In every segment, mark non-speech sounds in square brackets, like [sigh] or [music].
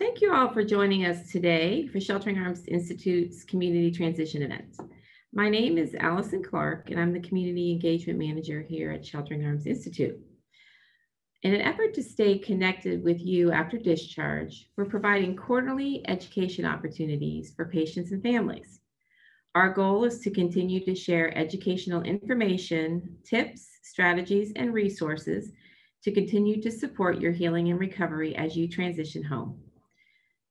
Thank you all for joining us today for Sheltering Arms Institute's Community Transition event. My name is Allison Clark, and I'm the Community Engagement Manager here at Sheltering Arms Institute. In an effort to stay connected with you after discharge, we're providing quarterly education opportunities for patients and families. Our goal is to continue to share educational information, tips, strategies, and resources to continue to support your healing and recovery as you transition home.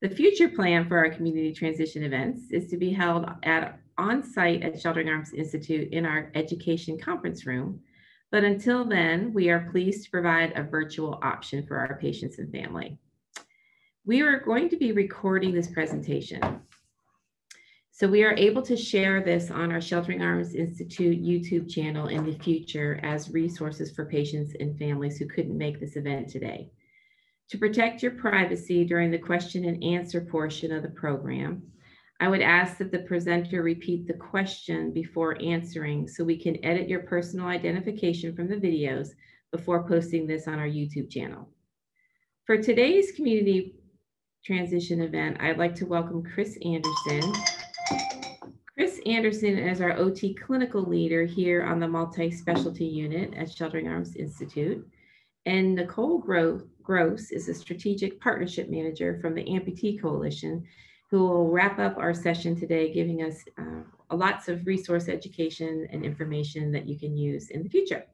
The future plan for our community transition events is to be held at on site at Sheltering Arms Institute in our education conference room. But until then, we are pleased to provide a virtual option for our patients and family. We are going to be recording this presentation. So we are able to share this on our Sheltering Arms Institute YouTube channel in the future as resources for patients and families who couldn't make this event today. To protect your privacy during the question and answer portion of the program, I would ask that the presenter repeat the question before answering so we can edit your personal identification from the videos before posting this on our YouTube channel. For today's community transition event, I'd like to welcome Chris Andersen. Chris Andersen is our OT clinical leader here on the multi-specialty unit at Sheltering Arms Institute. And Nicole Gross is a strategic partnership manager from the Amputee Coalition, who will wrap up our session today, giving us uh, lots of resource education and information that you can use in the future.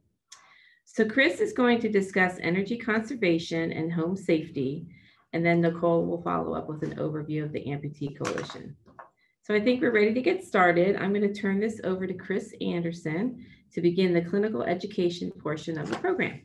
So Chris is going to discuss energy conservation and home safety, and then Nicole will follow up with an overview of the Amputee Coalition. So I think we're ready to get started. I'm going to turn this over to Chris Andersen to begin the clinical education portion of the program.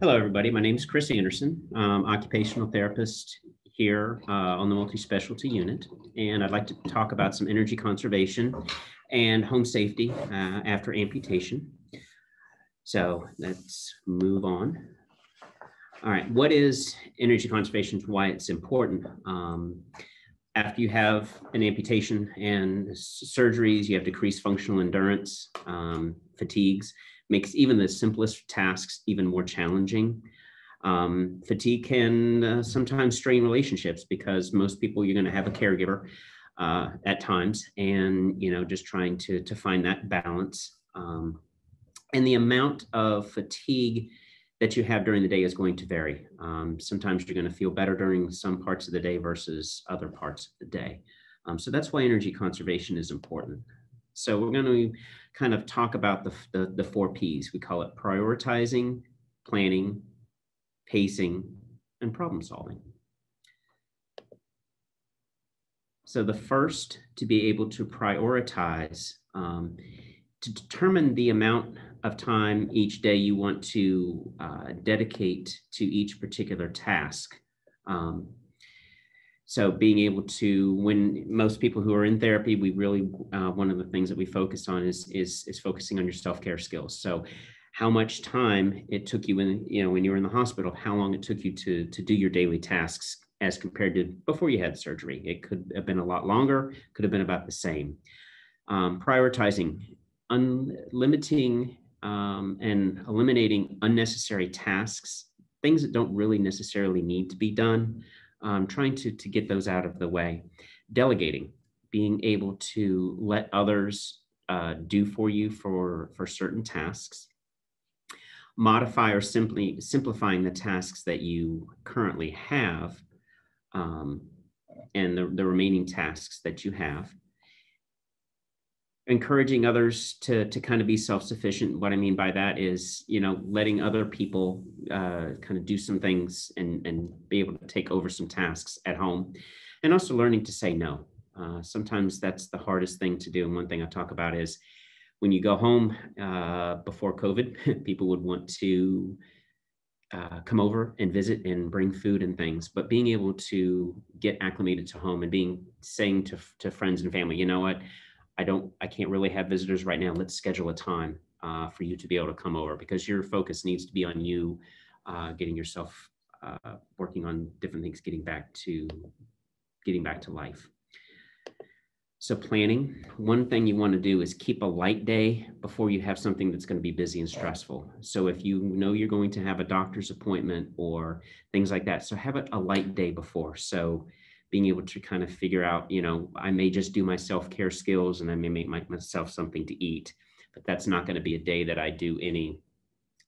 Hello, everybody. My name is Chris Andersen, um, occupational therapist here uh, on the multi-specialty unit, and I'd like to talk about some energy conservation and home safety uh, after amputation. So let's move on. All right, what is energy conservation? Why it's important? Um, after you have an amputation and surgeries, you have decreased functional endurance, um, fatigues, makes even the simplest tasks even more challenging. Um, fatigue can uh, sometimes strain relationships because most people you're going to have a caregiver uh, at times, and you know just trying to to find that balance. Um, and the amount of fatigue that you have during the day is going to vary. Um, sometimes you're going to feel better during some parts of the day versus other parts of the day. Um, so that's why energy conservation is important. So we're going to kind of talk about the, the, the four P's. We call it prioritizing, planning, pacing, and problem solving. So the first to be able to prioritize, um, to determine the amount of time each day you want to uh, dedicate to each particular task. Um, so being able to when most people who are in therapy we really uh, one of the things that we focus on is is is focusing on your self-care skills. So how much time it took you when you know when you were in the hospital how long it took you to to do your daily tasks as compared to before you had surgery. It could have been a lot longer could have been about the same. Um, prioritizing unlimiting um, and eliminating unnecessary tasks things that don't really necessarily need to be done um, trying to, to get those out of the way. Delegating, being able to let others uh, do for you for, for certain tasks. Modify or simply simplifying the tasks that you currently have um, and the, the remaining tasks that you have encouraging others to to kind of be self-sufficient. What i mean by that is you know letting other people uh, kind of do some things and and be able to take over some tasks at home. And also learning to say no. Uh, sometimes that's the hardest thing to do. And one thing i talk about is when you go home uh, before covid [laughs] people would want to uh, come over and visit and bring food and things, but being able to get acclimated to home and being saying to, to friends and family, you know what, I don't, I can't really have visitors right now. Let's schedule a time uh, for you to be able to come over because your focus needs to be on you, uh, getting yourself uh, working on different things, getting back to getting back to life. So planning, one thing you want to do is keep a light day before you have something that's going to be busy and stressful. So if you know you're going to have a doctor's appointment or things like that, so have it a light day before. So being able to kind of figure out, you know, I may just do my self-care skills and I may make myself something to eat, but that's not going to be a day that I do any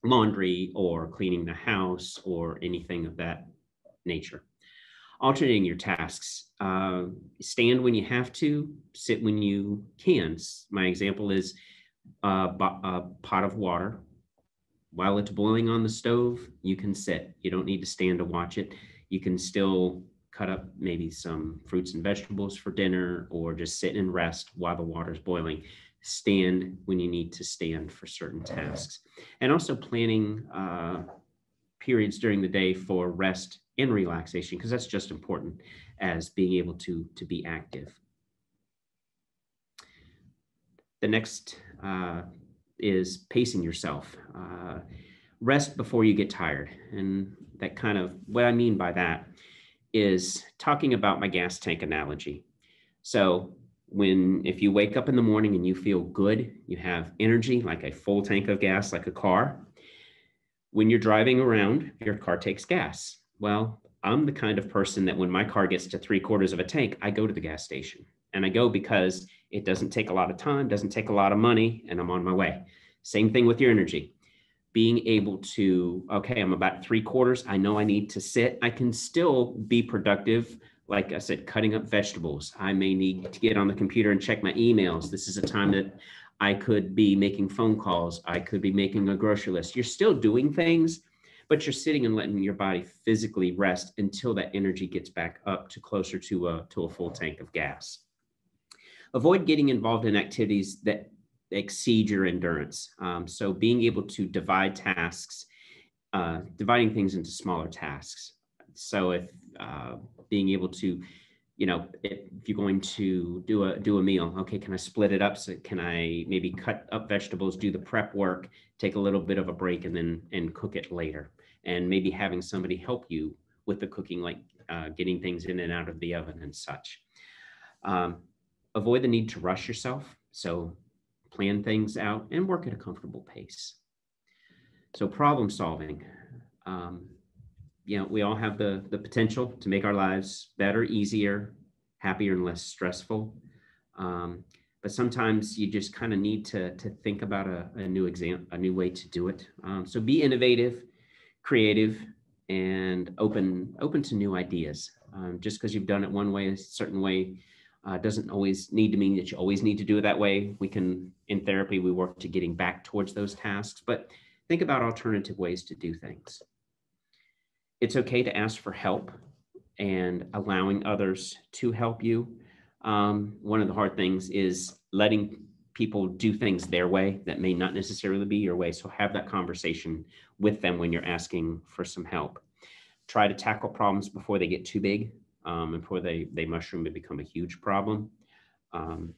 laundry or cleaning the house or anything of that nature alternating your tasks. Uh, stand when you have to, sit when you can. My example is a pot of water. While it's boiling on the stove, you can sit. You don't need to stand to watch it. You can still cut up maybe some fruits and vegetables for dinner or just sit and rest while the water's boiling. Stand when you need to stand for certain tasks. And also planning uh, periods during the day for rest and relaxation, because that's just important as being able to, to be active. The next uh, is pacing yourself. Uh, rest before you get tired. And that kind of, what I mean by that is talking about my gas tank analogy. So when, if you wake up in the morning and you feel good, you have energy, like a full tank of gas, like a car, when you're driving around, your car takes gas. Well, I'm the kind of person that when my car gets to three quarters of a tank, I go to the gas station. And I go because it doesn't take a lot of time, doesn't take a lot of money, and I'm on my way. Same thing with your energy. Being able to, okay, I'm about three quarters. I know I need to sit. I can still be productive. Like I said, cutting up vegetables. I may need to get on the computer and check my emails. This is a time that I could be making phone calls. I could be making a grocery list. You're still doing things, but you're sitting and letting your body physically rest until that energy gets back up to closer to a, to a full tank of gas. Avoid getting involved in activities that exceed your endurance. Um, so being able to divide tasks, uh, dividing things into smaller tasks. So if uh, being able to you know, if you're going to do a do a meal, okay, can I split it up? So can I maybe cut up vegetables, do the prep work, take a little bit of a break, and then and cook it later? And maybe having somebody help you with the cooking, like uh, getting things in and out of the oven and such. Um, avoid the need to rush yourself. So plan things out and work at a comfortable pace. So problem solving. Um, you know, we all have the, the potential to make our lives better, easier, happier, and less stressful. Um, but sometimes you just kind of need to, to think about a, a new exam, a new way to do it. Um, so be innovative, creative, and open open to new ideas. Um, just because you've done it one way, a certain way, uh, doesn't always need to mean that you always need to do it that way. We can, in therapy, we work to getting back towards those tasks, but think about alternative ways to do things it's okay to ask for help and allowing others to help you. Um, one of the hard things is letting people do things their way that may not necessarily be your way. So have that conversation with them when you're asking for some help. Try to tackle problems before they get too big, um, and before they they mushroom and become a huge problem. Um,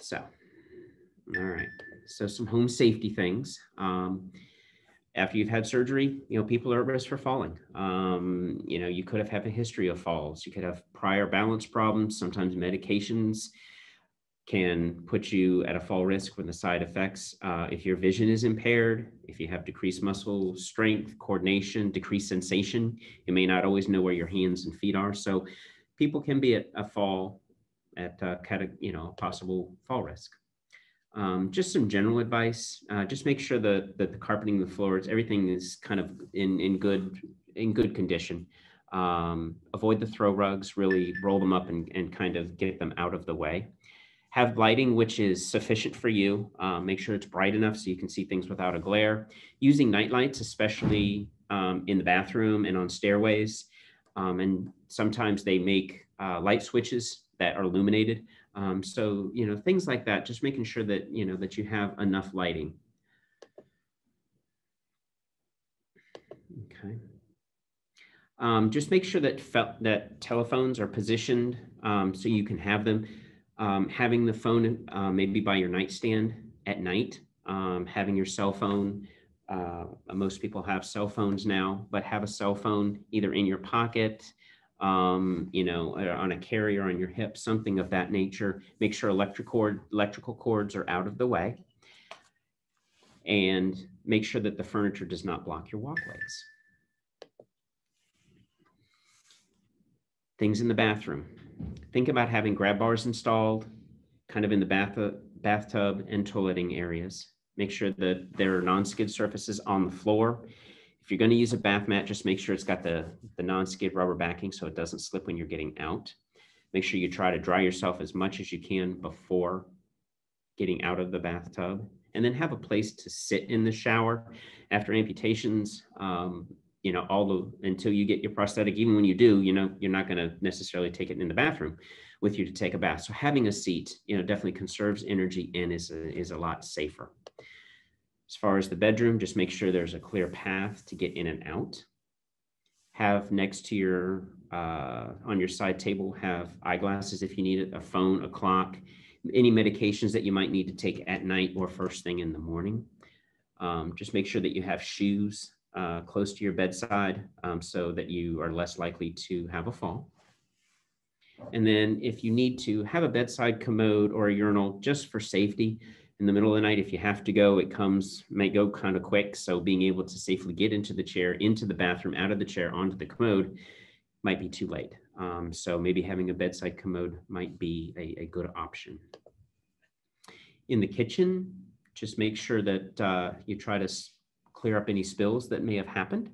so, all right. So some home safety things. Um, after you've had surgery, you know, people are at risk for falling. Um, you know, you could have had a history of falls. You could have prior balance problems. Sometimes medications can put you at a fall risk from the side effects. Uh, if your vision is impaired, if you have decreased muscle strength, coordination, decreased sensation, you may not always know where your hands and feet are. So people can be at a fall at a, you know, possible fall risk. Um, just some general advice. Uh, just make sure that, that the carpeting, the floors, everything is kind of in, in good in good condition. Um, avoid the throw rugs. Really roll them up and, and kind of get them out of the way. Have lighting which is sufficient for you. Um, make sure it's bright enough so you can see things without a glare. Using night lights, especially um, in the bathroom and on stairways. Um, and sometimes they make uh, light switches that are illuminated. Um, so, you know, things like that, just making sure that, you know, that you have enough lighting. Okay. Um, just make sure that that telephones are positioned um, so you can have them. Um, having the phone uh, maybe by your nightstand at night, um, having your cell phone. Uh, most people have cell phones now, but have a cell phone either in your pocket, um, you know, on a carrier on your hip, something of that nature. Make sure electric cord, electrical cords are out of the way. And make sure that the furniture does not block your walkways. Things in the bathroom. Think about having grab bars installed kind of in the bath, bathtub and toileting areas. Make sure that there are non-skid surfaces on the floor. If you're going to use a bath mat, just make sure it's got the, the non-skid rubber backing so it doesn't slip when you're getting out. Make sure you try to dry yourself as much as you can before getting out of the bathtub. And then have a place to sit in the shower. After amputations, um, you know, all the until you get your prosthetic, even when you do, you know, you're not going to necessarily take it in the bathroom with you to take a bath. So having a seat, you know, definitely conserves energy and is a, is a lot safer. As far as the bedroom, just make sure there's a clear path to get in and out. Have next to your, uh, on your side table, have eyeglasses if you need it, a phone, a clock, any medications that you might need to take at night or first thing in the morning. Um, just make sure that you have shoes uh, close to your bedside um, so that you are less likely to have a fall. And then if you need to have a bedside commode or a urinal just for safety in the middle of the night, if you have to go, it comes, may go kind of quick. So being able to safely get into the chair, into the bathroom, out of the chair, onto the commode might be too late. Um, so maybe having a bedside commode might be a, a, good option. In the kitchen, just make sure that uh, you try to clear up any spills that may have happened.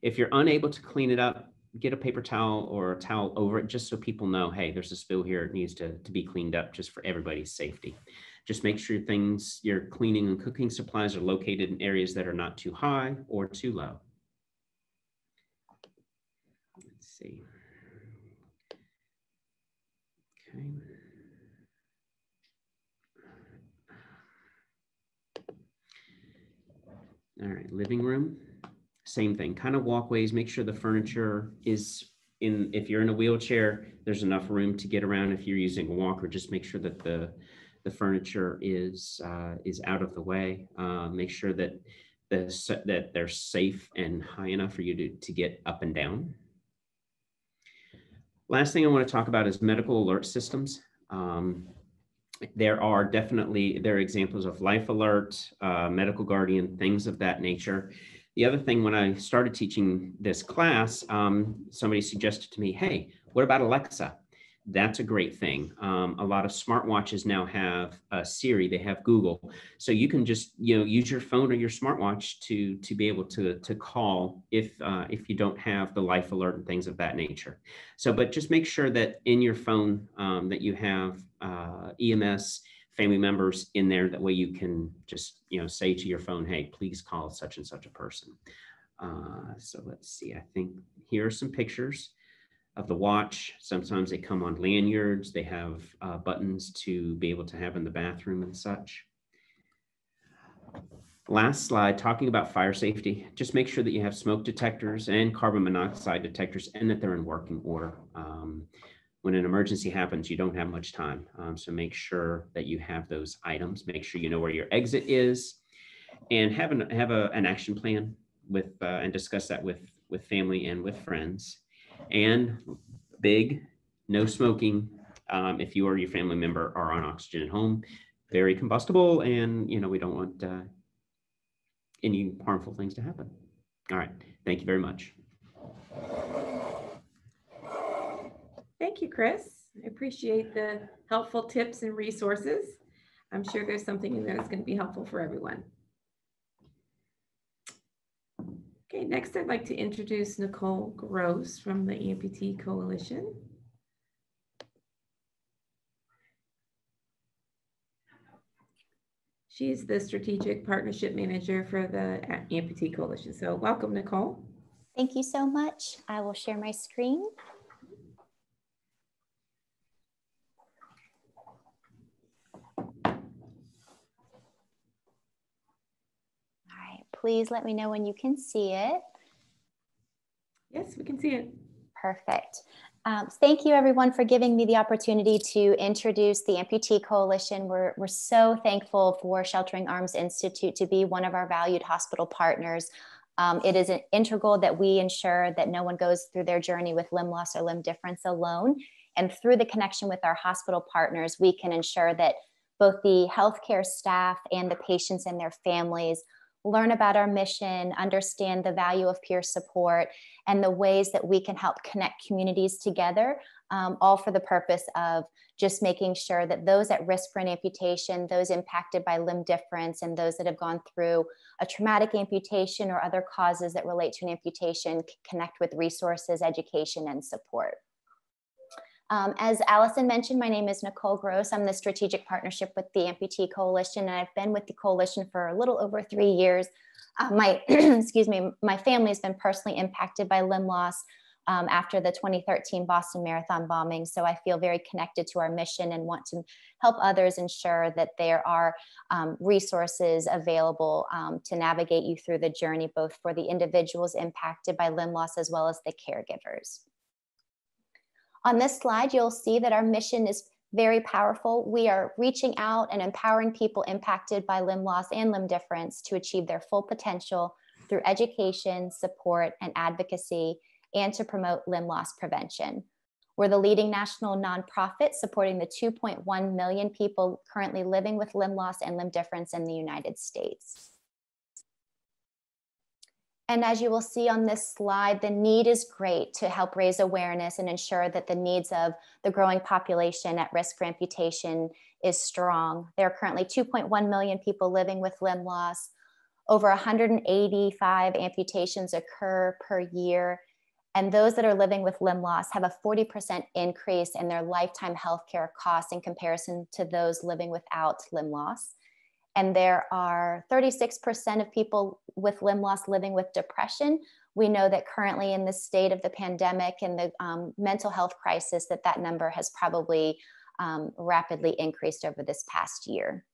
If you're unable to clean it up, get a paper towel or a towel over it just so people know, hey, there's a spill here. It needs to, to be cleaned up just for everybody's safety. Just make sure things, your cleaning and cooking supplies are located in areas that are not too high or too low. Let's see. Okay. All right, living room, same thing, kind of walkways, make sure the furniture is in, if you're in a wheelchair, there's enough room to get around. If you're using a walker, just make sure that the, the furniture is, uh, is out of the way. Uh, make sure that, the, that they're safe and high enough for you to, to get up and down. Last thing I want to talk about is medical alert systems. Um, there are definitely, there are examples of life alert, uh, medical guardian, things of that nature. The other thing, when I started teaching this class, um, somebody suggested to me, hey, what about Alexa? That's a great thing. Um, a lot of smartwatches now have uh, Siri, they have Google. So you can just, you know, use your phone or your smartwatch to, to be able to, to call if, uh, if you don't have the life alert and things of that nature. So, but just make sure that in your phone um, that you have uh, EMS family members in there. That way you can just, you know, say to your phone, hey, please call such and such a person. Uh, so let's see, I think here are some pictures of the watch. Sometimes they come on lanyards. They have uh, buttons to be able to have in the bathroom and such. Last slide, talking about fire safety, just make sure that you have smoke detectors and carbon monoxide detectors and that they're in working order. Um, when an emergency happens, you don't have much time. Um, so make sure that you have those items. Make sure you know where your exit is, and have an have a, an action plan with uh, and discuss that with with family and with friends. And big, no smoking. Um, if you or your family member are on oxygen at home, very combustible, and you know we don't want uh, any harmful things to happen. All right. Thank you very much. Thank you, Chris. I appreciate the helpful tips and resources. I'm sure there's something in there that's going to be helpful for everyone. Okay, next I'd like to introduce Nicole Gross from the Amputee Coalition. She's the Strategic Partnership Manager for the Amputee Coalition. So welcome, Nicole. Thank you so much. I will share my screen. Please let me know when you can see it. Yes, we can see it. Perfect. Um, thank you everyone for giving me the opportunity to introduce the Amputee Coalition. We're, we're so thankful for Sheltering Arms Institute to be one of our valued hospital partners. Um, it is an integral that we ensure that no one goes through their journey with limb loss or limb difference alone. And through the connection with our hospital partners, we can ensure that both the healthcare staff and the patients and their families learn about our mission, understand the value of peer support, and the ways that we can help connect communities together, um, all for the purpose of just making sure that those at risk for an amputation, those impacted by limb difference, and those that have gone through a traumatic amputation or other causes that relate to an amputation connect with resources, education, and support. Um, as Allison mentioned, my name is Nicole Gross. I'm the strategic partnership with the Amputee Coalition, and I've been with the coalition for a little over three years. Uh, my, [clears throat] excuse me, my family has been personally impacted by limb loss um, after the 2013 Boston Marathon bombing. So I feel very connected to our mission and want to help others ensure that there are um, resources available um, to navigate you through the journey, both for the individuals impacted by limb loss as well as the caregivers. On this slide, you'll see that our mission is very powerful. We are reaching out and empowering people impacted by limb loss and limb difference to achieve their full potential through education, support, and advocacy, and to promote limb loss prevention. We're the leading national nonprofit supporting the 2.1 million people currently living with limb loss and limb difference in the United States. And as you will see on this slide, the need is great to help raise awareness and ensure that the needs of the growing population at risk for amputation is strong. There are currently 2.1 million people living with limb loss. Over 185 amputations occur per year. And those that are living with limb loss have a 40% increase in their lifetime healthcare costs in comparison to those living without limb loss and there are 36% of people with limb loss living with depression. We know that currently in the state of the pandemic and the um, mental health crisis that that number has probably um, rapidly increased over this past year.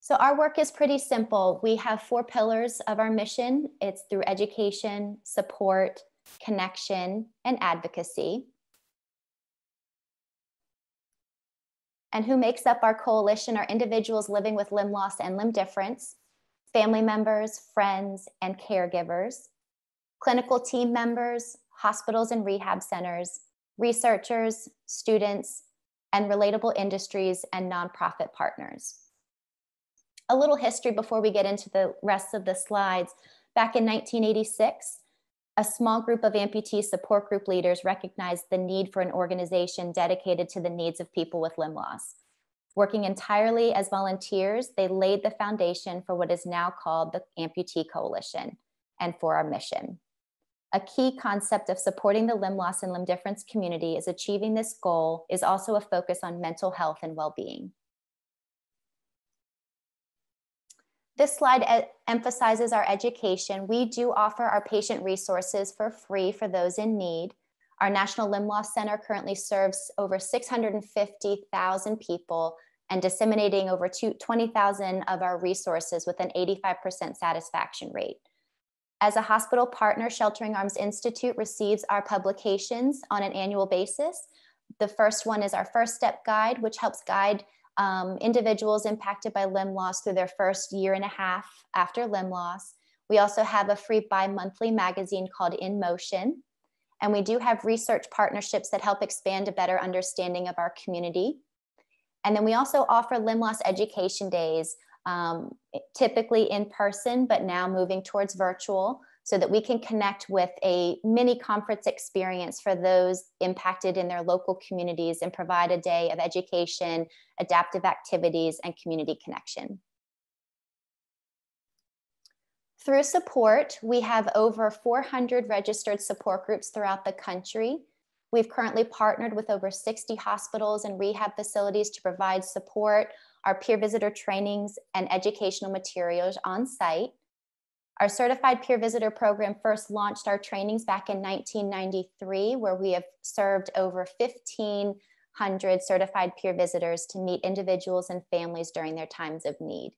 So our work is pretty simple. We have four pillars of our mission. It's through education, support, connection, and advocacy. And who makes up our coalition are individuals living with limb loss and limb difference, family members, friends, and caregivers, clinical team members, hospitals and rehab centers, researchers, students, and relatable industries and nonprofit partners. A little history before we get into the rest of the slides. Back in 1986, a small group of amputee support group leaders recognized the need for an organization dedicated to the needs of people with limb loss. Working entirely as volunteers, they laid the foundation for what is now called the Amputee Coalition and for our mission. A key concept of supporting the limb loss and limb difference community is achieving this goal is also a focus on mental health and well-being. This slide emphasizes our education. We do offer our patient resources for free for those in need. Our National Limb Loss Center currently serves over 650,000 people and disseminating over 20,000 of our resources with an 85% satisfaction rate. As a hospital partner, Sheltering Arms Institute receives our publications on an annual basis. The first one is our First Step Guide, which helps guide um, individuals impacted by limb loss through their first year and a half after limb loss. We also have a free bi monthly magazine called In Motion. And we do have research partnerships that help expand a better understanding of our community. And then we also offer limb loss education days, um, typically in person, but now moving towards virtual so that we can connect with a mini conference experience for those impacted in their local communities and provide a day of education, adaptive activities, and community connection. Through support, we have over 400 registered support groups throughout the country. We've currently partnered with over 60 hospitals and rehab facilities to provide support, our peer visitor trainings, and educational materials on site. Our certified peer visitor program first launched our trainings back in 1993, where we have served over 1,500 certified peer visitors to meet individuals and families during their times of need.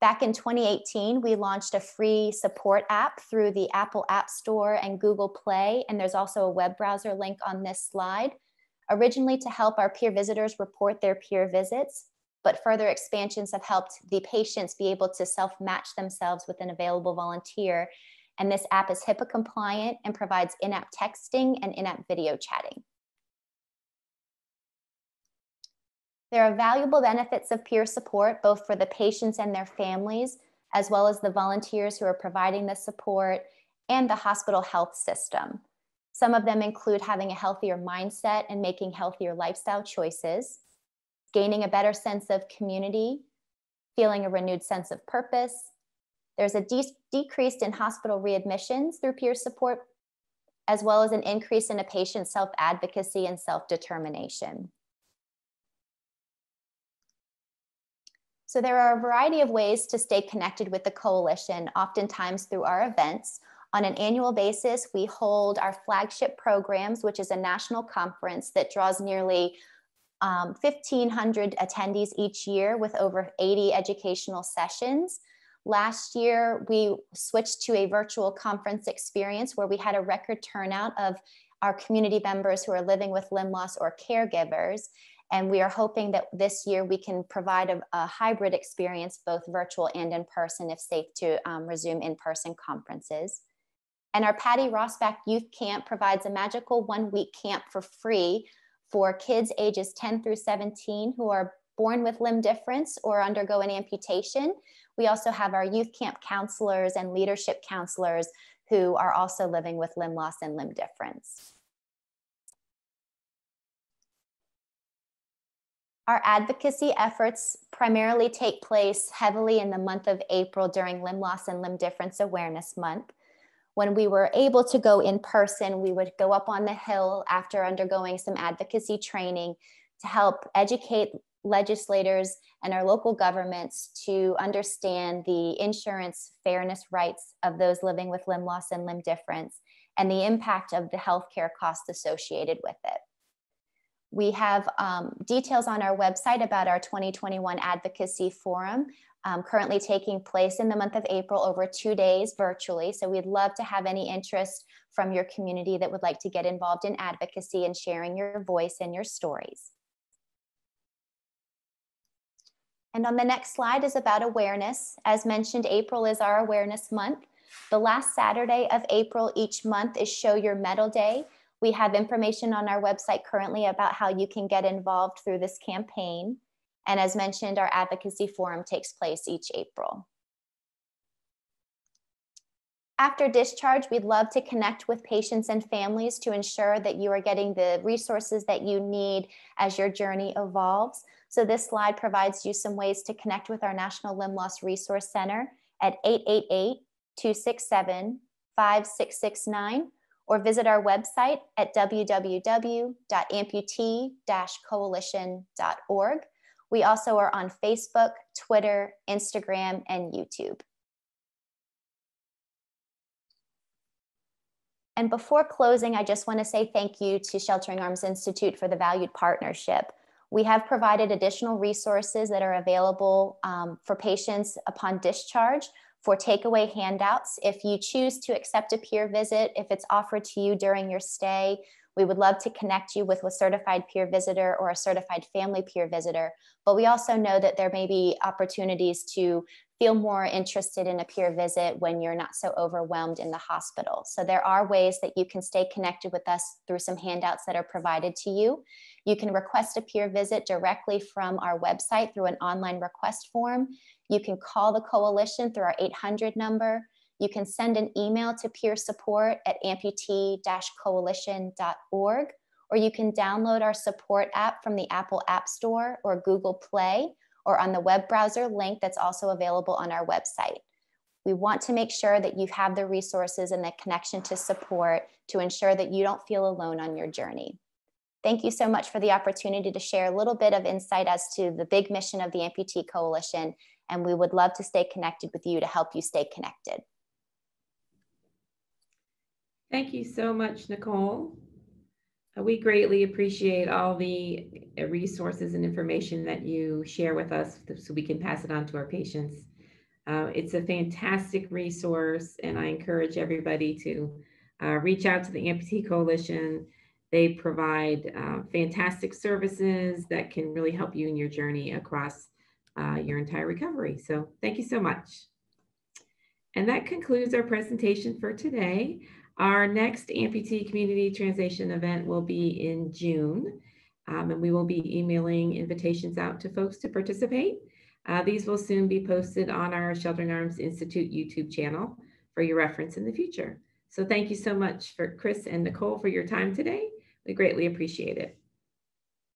Back in 2018, we launched a free support app through the Apple App Store and Google Play, and there's also a web browser link on this slide. Originally to help our peer visitors report their peer visits, but further expansions have helped the patients be able to self-match themselves with an available volunteer. And this app is HIPAA compliant and provides in-app texting and in-app video chatting. There are valuable benefits of peer support, both for the patients and their families, as well as the volunteers who are providing the support and the hospital health system. Some of them include having a healthier mindset and making healthier lifestyle choices, gaining a better sense of community, feeling a renewed sense of purpose. There's a de decrease in hospital readmissions through peer support, as well as an increase in a patient's self advocacy and self determination. So there are a variety of ways to stay connected with the coalition, oftentimes through our events. On an annual basis, we hold our flagship programs, which is a national conference that draws nearly um, 1,500 attendees each year with over 80 educational sessions. Last year, we switched to a virtual conference experience where we had a record turnout of our community members who are living with limb loss or caregivers. And we are hoping that this year we can provide a, a hybrid experience, both virtual and in person, if safe to um, resume in person conferences. And our Paddy Rossbach Youth Camp provides a magical one week camp for free for kids ages 10 through 17 who are born with limb difference or undergo an amputation. We also have our youth camp counselors and leadership counselors who are also living with limb loss and limb difference. Our advocacy efforts primarily take place heavily in the month of April during Limb Loss and Limb Difference Awareness Month. When we were able to go in person, we would go up on the Hill after undergoing some advocacy training to help educate legislators and our local governments to understand the insurance fairness rights of those living with limb loss and limb difference and the impact of the healthcare costs associated with it. We have um, details on our website about our 2021 Advocacy Forum, um, currently taking place in the month of April over two days virtually. So we'd love to have any interest from your community that would like to get involved in advocacy and sharing your voice and your stories. And on the next slide is about awareness. As mentioned, April is our awareness month. The last Saturday of April each month is Show Your Mettle Day. We have information on our website currently about how you can get involved through this campaign. And as mentioned, our advocacy forum takes place each April. After discharge, we'd love to connect with patients and families to ensure that you are getting the resources that you need as your journey evolves. So this slide provides you some ways to connect with our National Limb Loss Resource Center at 888-267-5669 or visit our website at www.amputee-coalition.org. We also are on Facebook, Twitter, Instagram, and YouTube. And before closing, I just want to say thank you to Sheltering Arms Institute for the valued partnership. We have provided additional resources that are available um, for patients upon discharge for takeaway handouts. If you choose to accept a peer visit, if it's offered to you during your stay, we would love to connect you with a certified peer visitor or a certified family peer visitor. But we also know that there may be opportunities to feel more interested in a peer visit when you're not so overwhelmed in the hospital. So there are ways that you can stay connected with us through some handouts that are provided to you. You can request a peer visit directly from our website through an online request form. You can call the coalition through our 800 number. You can send an email to peer support at amputee-coalition.org, or you can download our support app from the Apple App Store or Google Play, or on the web browser link that's also available on our website. We want to make sure that you have the resources and the connection to support to ensure that you don't feel alone on your journey. Thank you so much for the opportunity to share a little bit of insight as to the big mission of the Amputee Coalition and we would love to stay connected with you to help you stay connected. Thank you so much, Nicole. We greatly appreciate all the uh, resources and information that you share with us so we can pass it on to our patients. Uh, it's a fantastic resource, and I encourage everybody to uh, reach out to the Amputee Coalition. They provide uh, fantastic services that can really help you in your journey across uh, your entire recovery. So, thank you so much. And that concludes our presentation for today. Our next amputee community translation event will be in June, um, and we will be emailing invitations out to folks to participate. Uh, these will soon be posted on our Sheltering Arms Institute YouTube channel for your reference in the future. So thank you so much for Chris and Nicole for your time today. We greatly appreciate it.